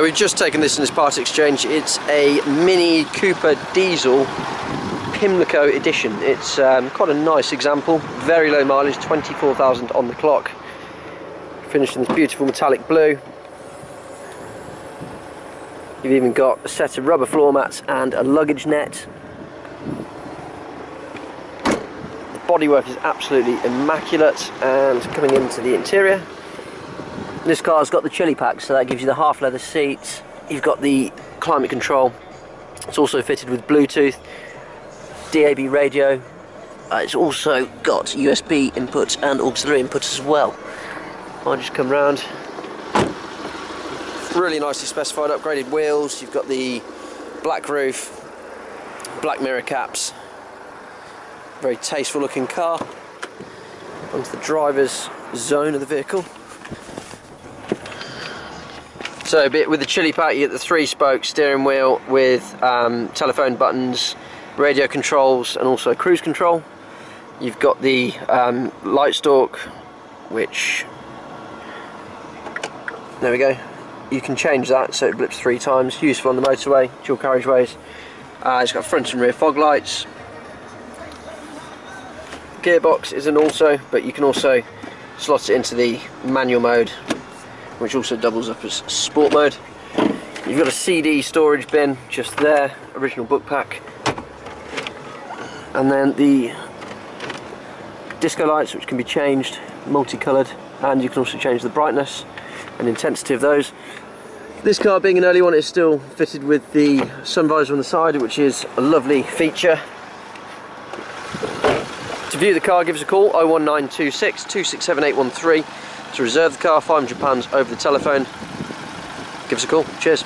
We've just taken this in this part exchange. It's a Mini Cooper Diesel Pimlico edition. It's um, quite a nice example, very low mileage, 24,000 on the clock. Finished in this beautiful metallic blue. You've even got a set of rubber floor mats and a luggage net. The bodywork is absolutely immaculate and coming into the interior. This car's got the chili pack, so that gives you the half leather seats. You've got the climate control. It's also fitted with Bluetooth, DAB radio. Uh, it's also got USB inputs and auxiliary inputs as well. I'll just come round. Really nicely specified upgraded wheels. You've got the black roof, black mirror caps. Very tasteful looking car. Onto the driver's zone of the vehicle. So a bit with the chili pack, you get the three spoke steering wheel with um, telephone buttons, radio controls and auto cruise control. You've got the um, light stalk which there we go. You can change that so it blips three times. Useful on the motorway dual carriageways. Uh, it's got front and rear fog lights. Gearbox is an also but you can also slot it into the manual mode which also doubles up as sport mode you've got a CD storage bin just there original book pack and then the disco lights which can be changed multicolored and you can also change the brightness and intensity of those. This car being an early one is still fitted with the sun visor on the side which is a lovely feature. To view the car give us a call 01926 267813 to reserve the car £500 over the telephone. Give us a call. Cheers.